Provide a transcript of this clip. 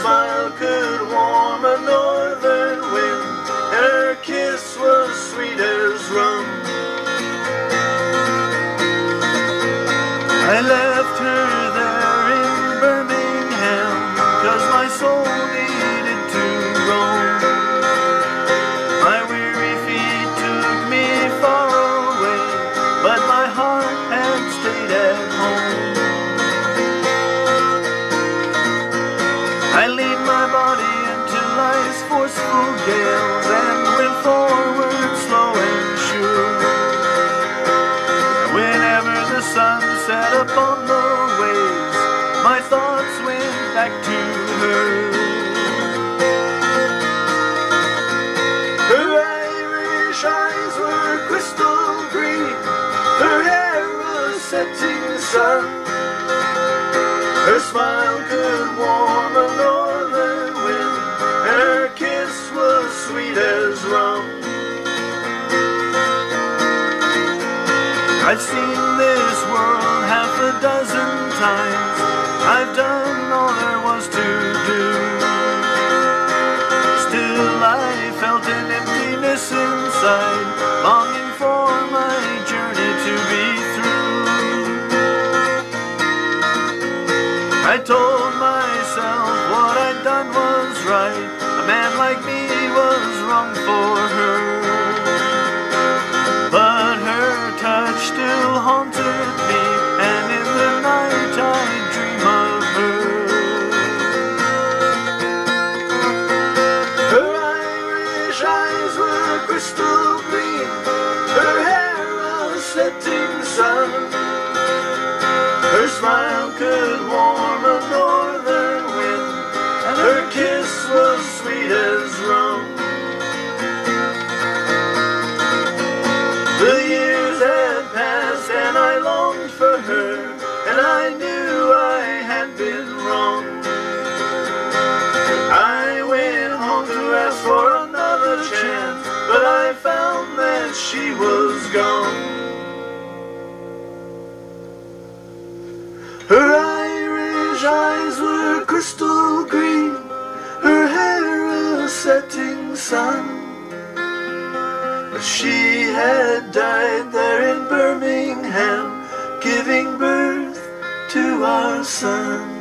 smile could warm a northern wind, and her kiss was sweet as rum. I left her there in Birmingham, cause my soul needed to roam. My weary feet took me far away, but my heart had stayed at home. I lead my body into life's forceful gales and went forward slow and sure. Whenever the sun set upon the waves, my thoughts went back to her. Her Irish eyes were crystal green, her hair a setting sun. Her smile could warm I've seen this world half a dozen times. I've done all there was to do. Still, I felt an emptiness inside, longing for my journey to be through. I told myself what I'd done was right. A man like me was wrong for her. Setting sun. Her smile could warm a northern wind, and her kiss was sweet as rum. The years had passed, and I longed for her, and I knew I had been wrong. I went home to ask for another chance, but I found that she was eyes were crystal green, her hair a setting sun. But she had died there in Birmingham, giving birth to our son.